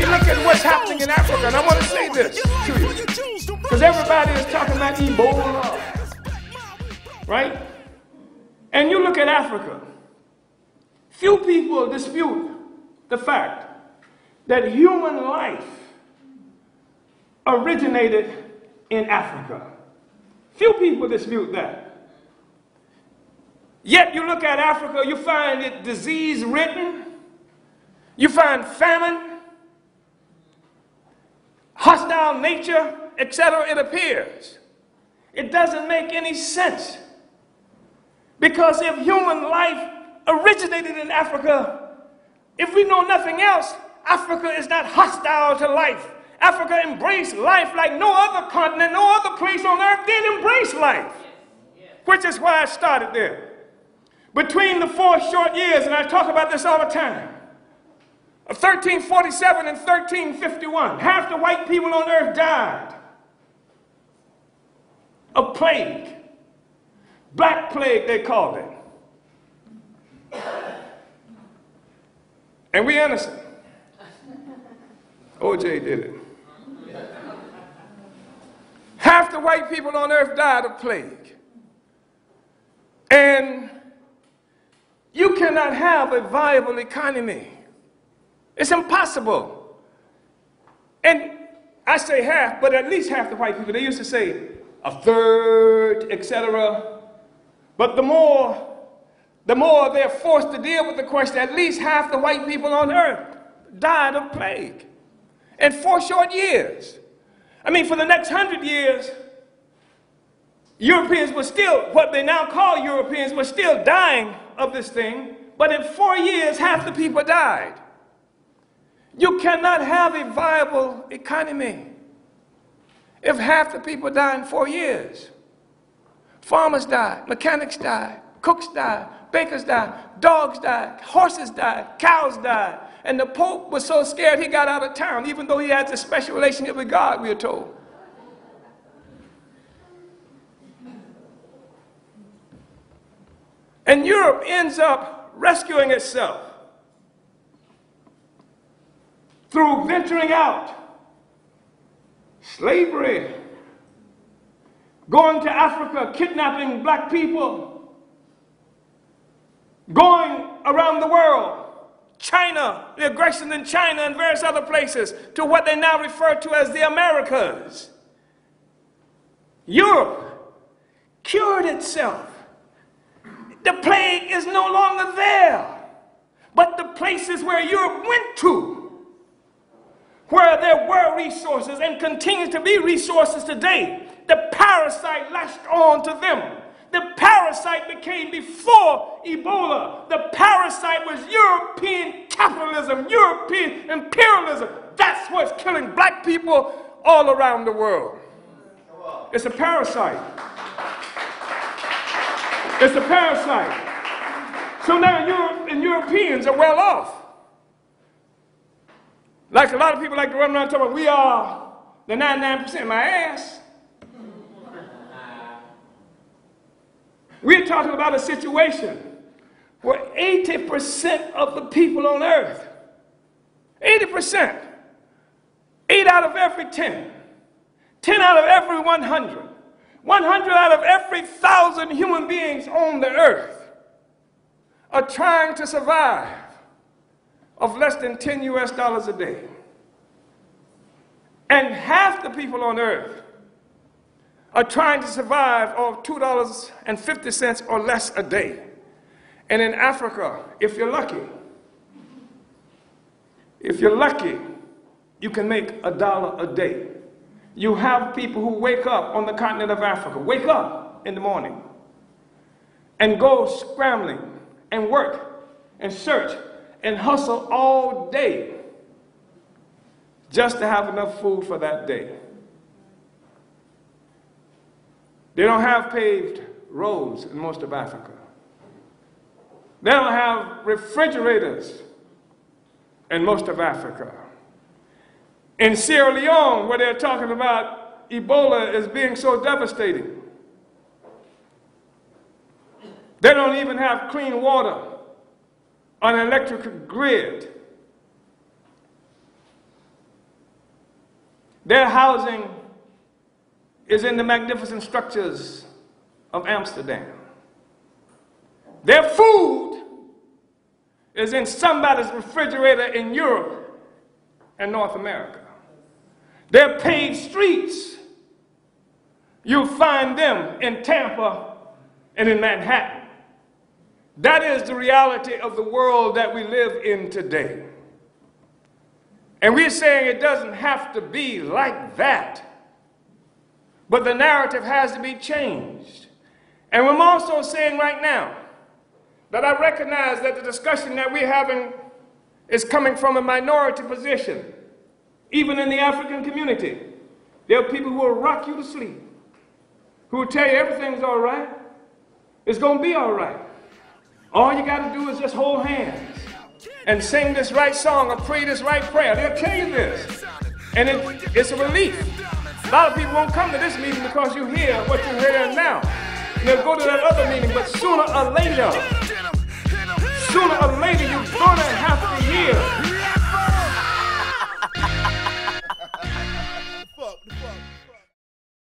we look at what's happening in Africa, and I want to say this to you. Because everybody is talking about Ebola, right? And you look at Africa, few people dispute the fact that human life originated in Africa. Few people dispute that. Yet you look at Africa, you find it disease ridden, you find famine, hostile nature, etc. It appears. It doesn't make any sense. Because if human life originated in Africa, if we know nothing else, Africa is not hostile to life. Africa embraced life like no other continent, no other place on earth did embrace life. Which is why I started there. Between the four short years, and I talk about this all the time, 1347 and 1351, half the white people on earth died of plague. Black plague, they called it. And we innocent. OJ did it. Half the white people on earth died of plague. And you cannot have a viable economy. It's impossible. And I say half, but at least half the white people, they used to say a third, etc. But the more the more they're forced to deal with the question, at least half the white people on earth died of plague in four short years. I mean, for the next hundred years, Europeans were still, what they now call Europeans, were still dying of this thing, but in four years, half the people died. You cannot have a viable economy if half the people die in four years. Farmers die, mechanics die, cooks die, bakers die, dogs die, horses die, cows die. And the Pope was so scared he got out of town, even though he had a special relationship with God, we are told. And Europe ends up rescuing itself through venturing out, slavery, going to Africa, kidnapping black people, going around the world, China, the aggression in China and various other places, to what they now refer to as the Americas. Europe cured itself. The plague is no longer there. But the places where Europe went to, where there were resources and continue to be resources today, the parasite latched on to them. The parasite became before Ebola. The parasite was European capitalism, European imperialism. That's what's killing black people all around the world. It's a parasite. It's a parasite. So now Europe and Europeans are well off. Like a lot of people like to run around talking about, we are the 99% my ass. We're talking about a situation where 80% of the people on earth, 80%, 8 out of every 10, 10 out of every 100, 100 out of every thousand human beings on the earth are trying to survive of less than 10 US dollars a day. And half the people on earth are trying to survive off $2.50 or less a day. And in Africa, if you're lucky, if you're lucky, you can make a dollar a day. You have people who wake up on the continent of Africa, wake up in the morning and go scrambling and work and search and hustle all day just to have enough food for that day. They don't have paved roads in most of Africa. They don't have refrigerators in most of Africa. In Sierra Leone, where they're talking about Ebola as being so devastating, they don't even have clean water an electric grid. They're housing is in the magnificent structures of Amsterdam. Their food is in somebody's refrigerator in Europe and North America. Their paved streets, you'll find them in Tampa and in Manhattan. That is the reality of the world that we live in today. And we're saying it doesn't have to be like that. But the narrative has to be changed. And I'm also saying right now that I recognize that the discussion that we're having is coming from a minority position, even in the African community. There are people who will rock you to sleep, who will tell you everything's all right. It's going to be all right. All you got to do is just hold hands and sing this right song or pray this right prayer. They'll tell you this. And it, it's a relief. A lot of people won't come to this meeting because you hear what you're hearing now. And they'll go to that other meeting, but sooner or later, sooner or later, you're going to have to hear